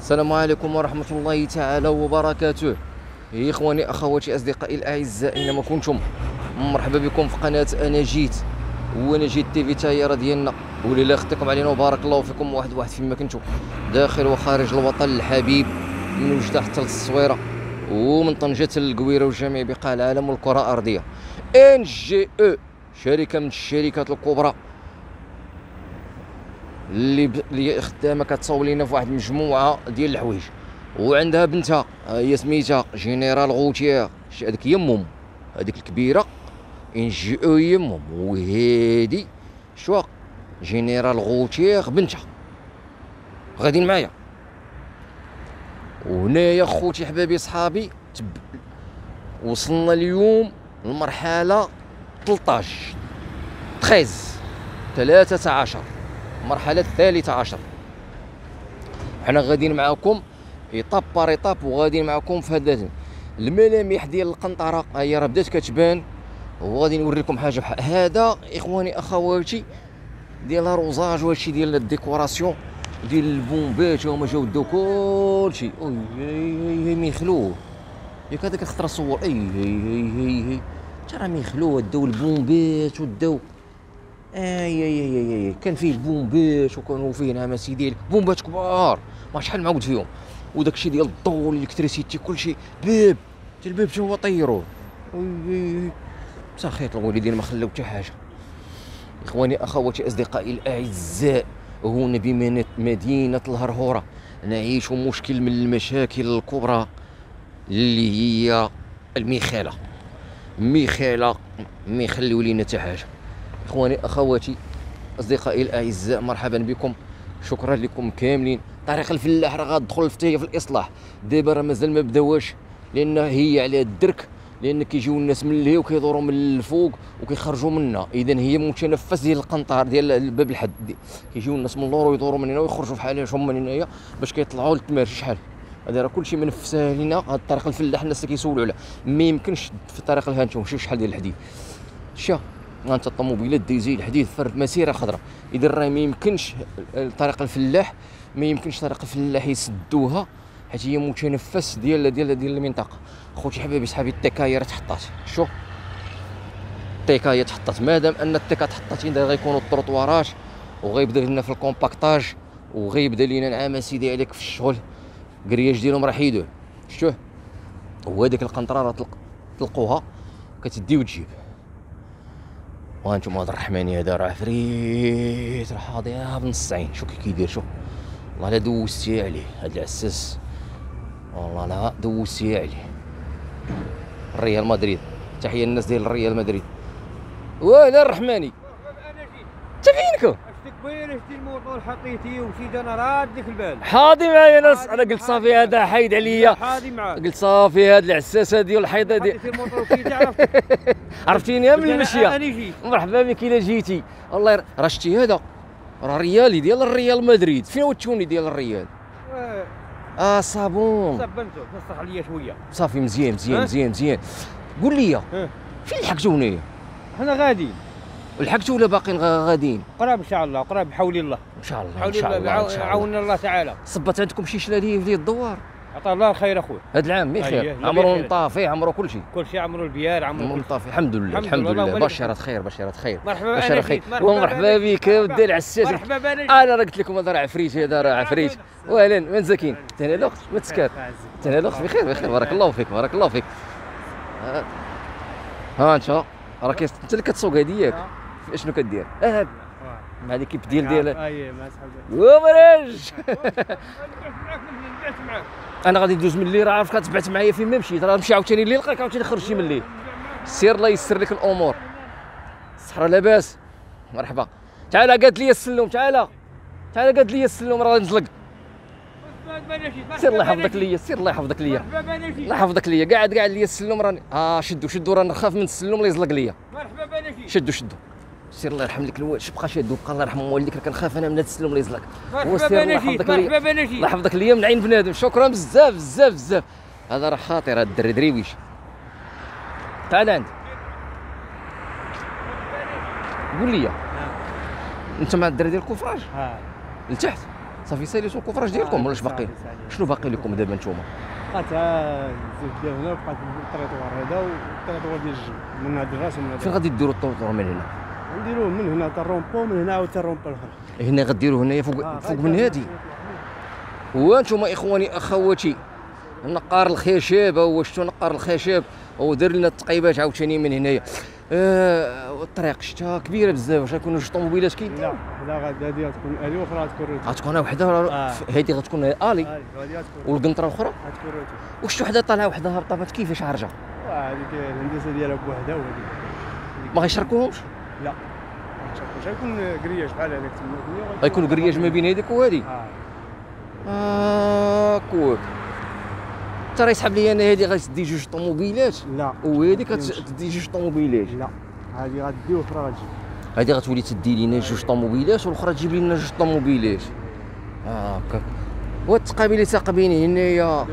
السلام عليكم ورحمة الله تعالى وبركاته. إخواني أخواتي أصدقائي الأعزاء أينما كنتم مرحبا بكم في قناة أنا جيت. وأنا جيت تي في تايرة ديالنا. ولله خطيكم علينا وبارك الله فيكم. واحد واحد فيما كنتم داخل وخارج الوطن الحبيب من وجدة حتى للصويرة ومن طنجة للقويرة وجميع بقاع العالم والكرة الأرضية. ان جي أو شركة من الشركات الكبرى. اللي. اللي خدامه كتصاوب لينا في واحد المجموعه ديال الحوايج. وعندها بنتها هي سميتها جينيرال غوتيير هذيك هي امهم هذيك الكبيرة ان جي أو هي امهم وهادي شوا جينيرال غوتيير بنتها. غاديين معايا. وهنايا خوتي حبابي صحابي تب... وصلنا اليوم للمرحله 13 13 13 المرحلة الثالثة عشر. حنا غاديين معاكم étape par étape وغاديين معاكم في هذا الملامح ديال القنطرة. هي راه بدات كتبان وغادي نوريكم حاجة بحال هذا. إخواني أخواتي ديال ال arrosage وهادشي ديال ال décoration ديال البومبات هما جاو داو كلشي هي ميخلوه ياك هذاك الخطرة صور. أي هي هي هي ترى ميخلوه داو البومبات وداو أي أي أي أي كان فيه بومبات وكانوا فيه نعم سيدي بومبات كبار. ما شحال معقود فيهم. وداك الشيء ديال الضوء والالكتريسيتي كلشي باب. حتى الباب هو؟ طيروه سخيط الوالدين ما خلاو حتى حاجة. إخواني أخواتي أصدقائي الأعزاء. هنا بمدينه مدينة الهرهورة. نعيش مشكل من المشاكل الكبرى اللي هي الميخاله ميخاله ما يخليو لينا حتى حاجة. إخواني أخواتي أصدقائي الأعزاء مرحبا بكم. شكرا لكم كاملين. طريق الفلاح راه غادخل في في الإصلاح. دابا راه مازال ما بداوش لأن هي على الدرك لأن كيجيو الناس من اللهي وكيدوروا من الفوق وكيخرجوا منا اذا هي متنفس ديال القنطار ديال باب الحد. دي. كيجيو الناس من اللور ويدوروا من هنا ويخرجوا في حالهم من هنايا باش كيطلعوا لتمارة شحال؟ هذا راه كلشي منفسها لينا هذا الطريق الفلاح الناس كيسولوا عليه ما يمكنش في الطريق هانتوم. شوف شحال ديال الحديد. شا. انت الطوموبيلات ديزل الحديد فرد مسيرة خضراء إذا راه ما يمكنش طريق الفلاح ما يمكنش طريق الفلاح يسدوها حيت هي متنفس ديال ديال ديال المنطقة. خوتي حبايبي صحابي التكايه راه تحطات. شوف. التكايه تحطات. مادام أن التكا تحطات عندها غيكونوا التروطوارات وغيبدا لنا في ال compactage وغيبدا لينا نعم سيدي عليك في الشغل grillage ديالهم راه حيدوه. شتوه وهذيك القنطرة راه تلق- تلقوها كتدي وتجيب. وأنتم هذا الرحماني هذا راه عفريت. راه حاضيها بنص عين شوف كي كيدير شوف والله لا دوزتي عليه هاد العساس والله لا دوزتي عليه الريال مدريد. تحية للناس ديال الريال مدريد. ولا الرحماني انت فينكم قبيل شتي الموطور حطيتي ومشيت أنا راد لك البال؟ حاضي معايا ناس أنا قلت صافي هذا حيد عليا. حاضي معاك. قلت صافي هاد العساسه ديال الحيضه دي حطيتي الموطور عرفتيني من أنا المشية؟ جيت مرحبا بك إلا جيتي. الله ير... راه شتي هذا؟ راه ريالي ديال الريال مدريد. فين هو ال tenue ديال الريال؟ آه، آه صابون. صبنته نصح عليا شوية. صافي مزيان مزيان؟ مزيان مزيان. قول لي. فين لحقتوا هنايا حنا غاديين. لحقتوا ولا باقيين غا- غاديين؟ قراب إن شاء الله قراب بحول الله. إن شاء الله إن بحول شاء الله عاوننا الله. تعالى. صبت عندكم شي شلاليه ديال الدوار؟ عطا الله الخير اخويا هذا العام بخير لا عمرو بخير. مطافي عمرو كل شيء كل شيء عمرو البيار عمرو كل مطافي الحمد لله الحمد لله، بشرة خير بشرة خير. مرحبا بشرة خير. جيت مرحبا ومرحبا. بك. ودي العساس مرحبا جيت. أنا راه قلت لكم هذا راه عفريت هذا راه عفريت. واهلا وين زكين؟ تهلا الاخت ما تسكر تهلا الاخت بخير بخير. بارك الله فيك بارك الله فيك. ها- انت راه كيس أنت اللي كتسوق هذه ياك شنو كدير؟ أه مع كيف ديال ديال أي ومرج أنا غادي ندوز من الليل راه عارف كتبعت معايا فين ما مشيت. راه نمشي عاوتاني الليل لقاك عاوتاني خرجتي من الليل سير الله يسر لك الأمور. الصحراء لاباس. مرحبا. تعال قالت لي السلم تعال تعال قالت لي السلم راه نزلق. سير الله يحفظك ليا. سير الله يحفظك ليا. الله يحفظك ليا. قاعد قاعد لي السلم راني آه شدوا شدوا راه نخاف من السلم اللي يزلق ليا. مرحبا جيت شدوا شدوا سير الله يرحم لك الوالد بقى شادو بقى الله يرحم والديك راه كنخاف أنا من هذا السلم اللي يزلق. هو سير مرحبا الله جيت يحفظك ليا مرحبا أنا الله يحفظك ليا من عين بنادم. شكرا بزاف بزاف بزاف. هذا راه خاطر هذا الدري دريويش تعال عندي قول لي. انت مع الدري ديال ال coffrage لتحت. صافي ساليتو ال coffrage ديالكم ولا اش باقي. شنو باقي لكم دابا نتوما؟ بقات الزيت ديال هنا وبقات الطريطوار هذا والطريطوار ديال الجنب من هاد الراس ومن هاد فين غادي ديروا الطوطور من هنا؟ نديروه من هنا حتى الرومبو من هنا عاود حتى الرومبو الآخر هنا غديروا هنايا فوق آه، فوق من هادي. وأنتم إخواني أخواتي نقار الخشب هو شتو نقار الخشب هو دار لنا التقيبات عاوتاني من هنايا. آه الطريق شتا كبيرة بزاف واش غيكونوا جوج طوموبيلات كي؟ لا وحده غادي هادي غتكون aller وأخرى غتكون retour غتكون وحده آه. هذه غتكون aller. هادي غتكون والقنطرة الأخرى؟ غتكون retour وشتو وحدة طالعة وحدة هابطة كيفاش عرجه وهذيك الهندسة ديالها بوحدها وهذيك ما غيشاركوهمش لا. غيكون grillage بحال هذاك تما غيكون grillage ما بين هذيك وهذه. آه كوك انت راه يسحب لي أنا هذه غتدي جوج طوموبيلات. لا. وهذيك. غتدي جوج طوموبيلات. لا. هذه غادي وأخرى غتجي هذه غتولي تدي لينا جوج طوموبيلات والأخرى تجيب لنا جوج طوموبيلات. آه هكا والتقابيل اللي ساقبين هنايا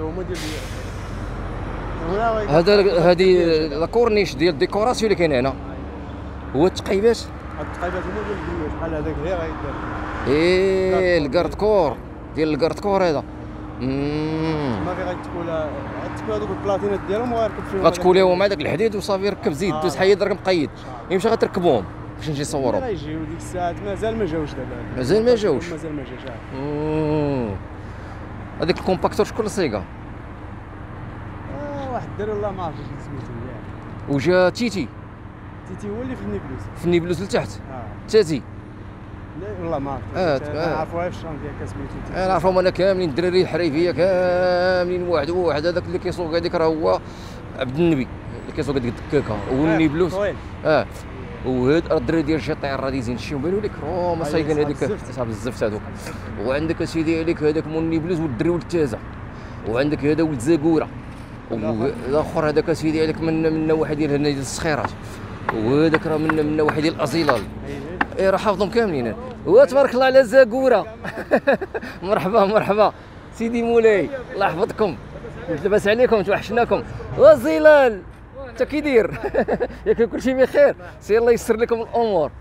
هذا هذه la corniche ديال ال décoration اللي كاين هنا. هو التقيبات. التقيبات هما ديال ال grillage بحال هذاك غير غيدار إيه الكارد كور ديال الكارد كور هذا. مم. ما في غتكون غتكون هذوك البلاطينات ديالهم وغيركب فيهم غتكوليو مع داك الحديد وصافي ركب زيد آه. دوز حيد راه مقيد. يمشي غتركبوهم باش نجي نصورهم. يجيو ديك الساعات مازال ما جاوش دابا. مازال ما جاوش. مازال ما جاش آه. هذاك الكومباكتور شكون صيغه آه، واحد الدري والله ما عرفتش سميتو. وجا تيتي. تيتي هو اللي في ال niveleuse. في ال niveleuse لتحت. آه. تاتي لا والله ما عرفت. آه، ما آه. عرفوهاش شلون ديال سميتو. أنا عرفهم أنا كاملين الدراري الحريفية كاملين واحد واحد. هذاك اللي كيسوق هذيك راه هو عبد النبي اللي كيسوق هذيك الدكاكة. هو آه، ال niveleuse. طويل. آه. وهاد الدراري ديال الجيطير راه ديزين شي بانوا لك؟ راه ما أيوة، صايقين هذيك. صاحب الزفت. هذوك وعندك اسيدي عليك هذاك مول ال niveleuse والدري ولد تازه وعندك هذا ولد زاكوره. والآخر هذاك اسيدي عليك من من النواحي ديال هنا ديال الصخيرات. وهذاك راه من من النواحي ديال الازيلال أي- أي. إيه راه حافظهم كاملين. وتبارك الله على زاكوره مرحبا مرحبا. سيدي مولاي الله يحفظكم. لاباس عليكم توحشناكم. وزلال انت كي داير ياك كلشي بخير. سير الله يسر لكم الأمور.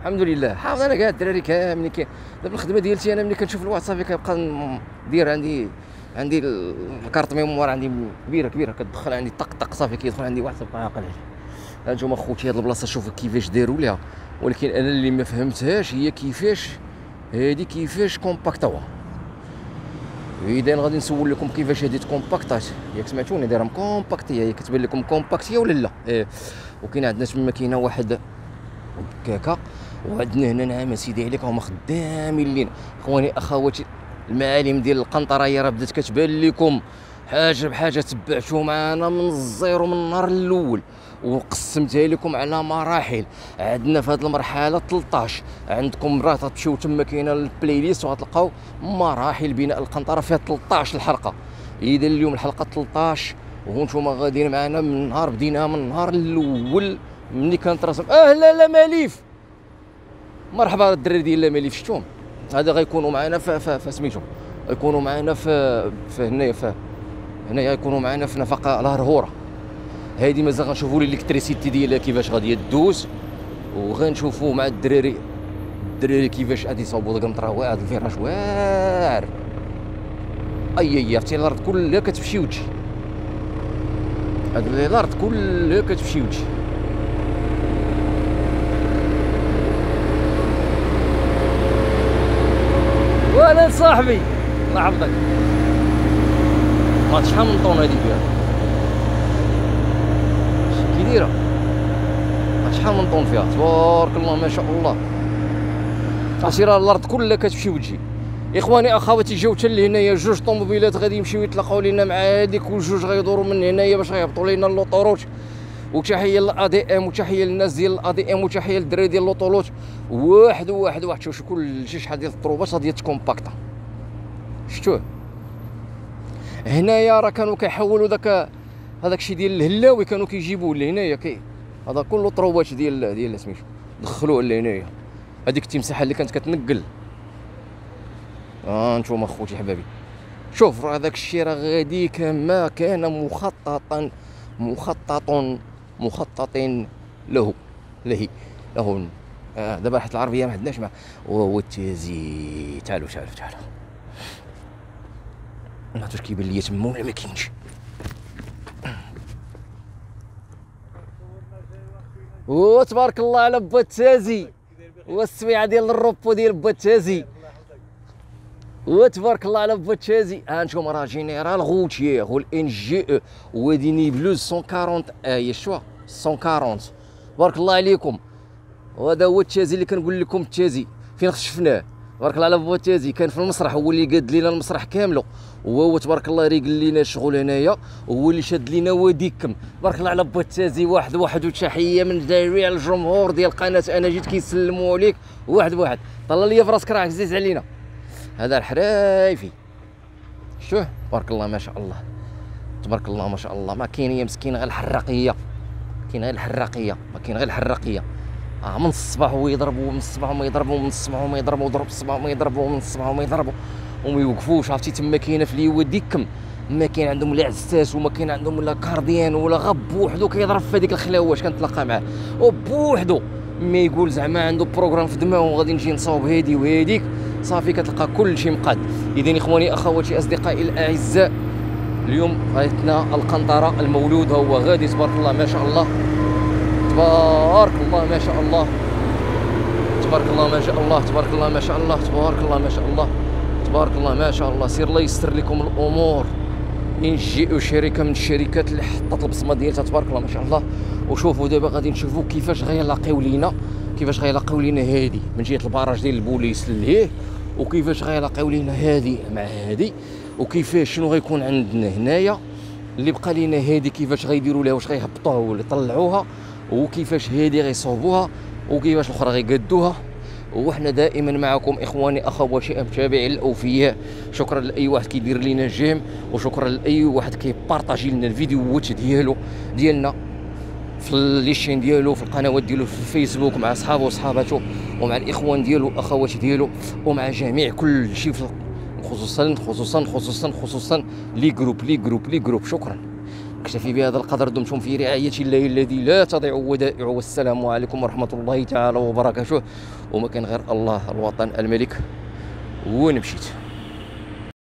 الحمد لله. حافظ أنا كاع الدراري كاملين كي دابا الخدمة ديالتي أنا ملي كنشوف الواحد صافي كيبقى ن- داير عندي عندي ال- ال carte mémoire عندي كبيرة كبيرة. كتدخل عندي طق طق صافي كيدخل عندي واحد تبقى عاقل عليه هانتوما خوتي هاد البلاصه شوفوا كيفاش داروا ليها ولكن أنا اللي ما فهمتهاش هي كيفاش هادي كيفاش كومباكتوها اذا غادي نسول لكم كيفاش هادي تكومباكتات ياك سمعتوني دايره مكومباكتيه هي كتبان لكم كومباكتيه ولا لا إيه. وكاين عندنا تما كاينة واحد كاكا وعندنا هنا نعم سيدي عليك هما خدامين لينا اخواني اخواتي المعالم ديال القنطره هي راه بدات كتبان لكم حاجة بحاجة تبعتوا معنا من ال zéro من النهار الأول. وقسمتها لكم على مراحل. عندنا في هذه المرحلة 13 عندكم راه تمشيو تما كاينة ال playlist وغتلقاو مراحل بناء القنطرة فيها 13 الحلقة. إذا اليوم الحلقة 13 وأنتم غاديين معنا من نهار بدينا من النهار الأول. ملي كانت راسم أهلا لا ماليف! مرحبا الدراري ديال لا ماليف شفتوهم؟ هذا غيكونوا معنا في سميتو غيكونوا معنا في في هنايا في هنايا غيكونوا معنا في نفقة الهرهوره هذه مازال غنشوفوا ال électricité ديالها كيفاش غادي دوز وغنشوفوا مع الدراري الدراري كيفاش غادي يصاوبوا داك المطرة. واعر الفراش واعر أي أي عرفتي الأرض كلها كتمشي وتجي. هاد الأرض كلها كتمشي وتجي. ولا صاحبي الله يحفظك. شحال من tonne هذيك فيها كي دايره شحال من tonne فيها تبارك الله ما شاء الله عرفتي راه الأرض كلها كتمشي وتجي اخواني اخواتي جاو حتى لهنايا جوج طوموبيلات غادي يمشيو يتلاقاو لينا مع هذيك وجوج غيدوروا من هنايا باش غيهبطوا لينا l'autoroute وتحيه لل ADM وتحيه للناس ديال ال ADM وتحيه للدراري ديال l'autoroute واحد واحد واحد شوف شي شحال ديال الطروبات غادي تكومباكتا شفتوه هنايا راه كانوا كيحولوا داك هذاك الشيء ديال الهلاوي كانوا كيجيبوه لهنايا كي هذا كله طروبات ديال ديال سميتو دخلوه لهنايا. هذيك التمساحه اللي كانت كتنقل. آه أنتم اخوتي حبابي شوف راه هذاك الشيء راه غادي كما كان مخططا مخطط مخطط له. له. له. آه دابا حيت العربية ما عندناش مع وهو التازي تعالوا تعالوا تعالوا. عرفتش كيبان ليا تما ولا ما كاينش. أو تبارك الله على با التازي والسميعه ديال الروبو ديال با التازي وتبارك الله على با التازي ها أنتم راه جينيرال غوتيير والان جي أو وهادي نيبلوز 140 هي شوا 140 تبارك الله عليكم. وهذا هو التازي اللي كنقول لكم التازي فين اكتشفناه تبارك الله على بابا التازي كان في المسرح هو اللي قاد لينا المسرح كامله وهو تبارك الله ريقل لينا الشغل هنايا وهو اللي شاد لينا واديكم تبارك الله على بابا التازي واحد واحد وتحية من جميع الجمهور ديال قناة أنا جيت كيسلموا عليك. واحد واحد. طلع لي في راسك راه عزيز علينا. هذا الحرايفي شوف تبارك الله ما شاء الله. تبارك الله ما شاء الله. ما كاين هي مسكين غير الحراقية. كاين غير الحراقية. ما كاين غير الحراقية. آه من الصباح هو يضربوا من الصباح هما يضربوا من الصباح هما يضربوا ضرب الصباح هما يضربوا من الصباح هما يضربوا. وما يوقفوش عرفتي تما كاينة في اليوا ديكم. ما كاين عندهم لا عساس وما كاين عندهم لا كارديان ولا غب بوحدو كيضرب في هذيك الخلاوة. واش كنتلاقى معاه؟ وبوحدو ما يقول زعما عنده بروغرام في دماغه وغادي نجي نصاوب هادي وهاديك. صافي كتلقى كل شيء مقاد. اذا إخواني أخواتي أصدقائي الأعزاء اليوم غايتنا القنطرة المولود هو غادي تبارك الله ما شاء الله. تبارك الله ما شاء الله. تبارك الله ما شاء الله تبارك الله ما شاء الله تبارك الله ما شاء الله تبارك الله ما شاء الله. سير الله يستر لكم الأمور. إن جيئوا شركة من الشركات اللي حطت البصمة ديالها تبارك الله ما شاء الله. وشوفوا دابا غادي نشوفوا كيفاش غيلاقيو لينا كيفاش غيلاقيو لينا هادي. من جهة البراج ديال البوليس لهيه وكيفاش غيلاقيو لينا هادي مع هادي. وكيفاش شنو غيكون عندنا هنايا. اللي بقى لينا هادي كيفاش غيديروا لها واش غيهبطوها ولا يطلعوها. وكيفاش هادي غيصوبوها وكيفاش الأخرى غيقادوها وحنا دائما معكم إخواني اخواتي متابعين الأوفياء. شكرا لأي واحد كيدير لينا جيم وشكرا لأي واحد كيبارطاجي لنا الفيديوهات ديالو ديالنا في les chaînes ديالو في القنوات ديالو في الفيسبوك مع أصحابه وصحاباته ومع الإخوان ديالو واخوات ديالو ومع جميع كل شيء خصوصا خصوصا خصوصا خصوصا les groupes les groupes les groupes شكرا. اكتفي بهذا القدر دمتم في رعاية الله الذي لا تضيع ودائعه والسلام عليكم ورحمة الله تعالى وبركاته. وما كان غير الله الوطن الملك وين مشيت